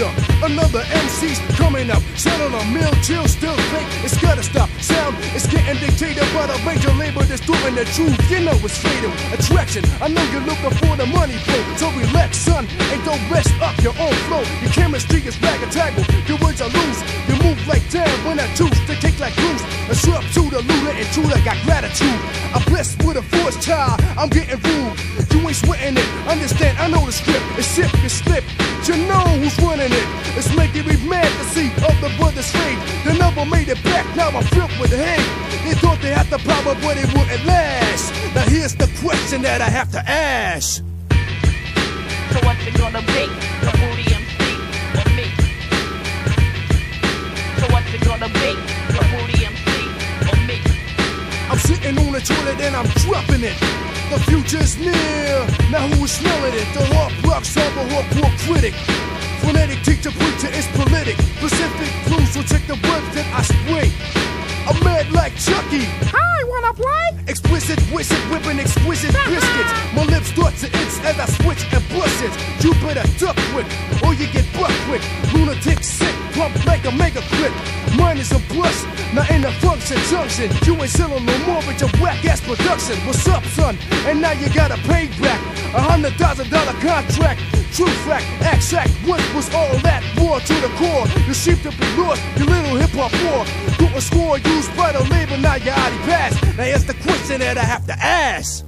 up. Another MC's coming up. Selling a mill chill, still fake. It's gotta stop. Sound is getting dictated by the major label that's doing the truth. You know it's fatal. Attraction. I know you're looking for the money flow. So relax, son, and don't rest up your own flow. Your chemistry is rag and tackle. Your words are loose. You move like damn when I choose to kick like loose. A shrub to the looter and truly got gratitude. I'm blessed with a force child. I'm getting rude. You ain't sweating it. Understand? I know the script. It's sip, you slip. You know who's running it. It's making me mad to see other brothers fade. They never made it back. Now I'm filled with hate. They thought they had the power, but it wouldn't last. Now here's the question that I have to ask. So what's it gonna be? The Booty MC or me? So what's it gonna be? The Booty MC or me? I'm sitting on the toilet and I'm dropping it. The future's near. Now who is smelling it? The hard rock server, hardcore critic. Phonetic teacher, preacher is politic. Pacific blues will take the words that I spray. I'm mad like Chucky. Hi, wanna play? Explicit, wizard, whipping exquisite biscuits. My lips start to itch as I switch and bust it. You better duck quick, or you get buck quick. Lunatic sick, pump like a mega clip. Mine is a plus, not in the function junction. You ain't selling no more with your whack ass production. What's up, son? And now you gotta pay back a hundred thousand dollar contract. True fact, exact, what was all that? War to the core. You seem to be lost, you little hip hop war. Do a score used by the label, now you already passed. Now here's the question that I have to ask.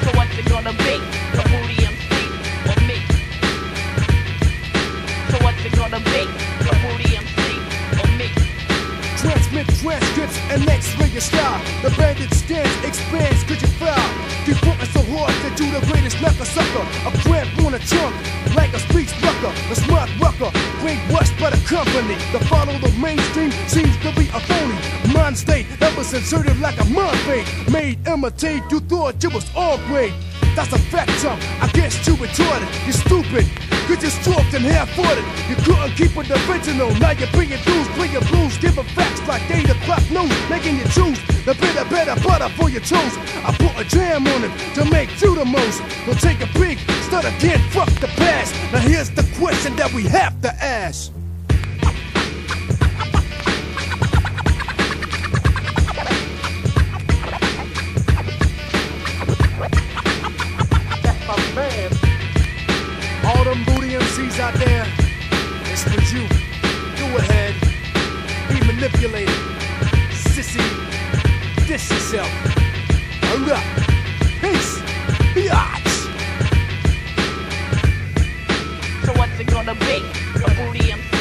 So what's it gonna be? The Booty MC or me? So what's it gonna be? The Booty MC or me? Transmit transcripts and X-ray your style. The bandit scans, expands, could you foul? Keep working so hard that you the greatest a sucker. A cramp on a trunk, like a speech bucker, smart rucker. Brainwashed by the company. To follow the mainstream seems to be a phony. Mind state was inserted like a mind fade. Made imitate, you thought you was all great. That's a fact, chump. I guess you retarded. You're stupid. You just dropped and half-footed. You couldn't keep it original. Now you're bringing dues, bringing blues, giving facts like eight o'clock news, making you choose the bitter, better butter for your toes. I put a jam on it to make you the most. Don't take a peek, start again, fuck the past. Now here's the question that we have to ask. That's my man. All them booty MCs out there, it's for you. Go ahead, be manipulated. Sissy, diss yourself. Hold up. What's it gonna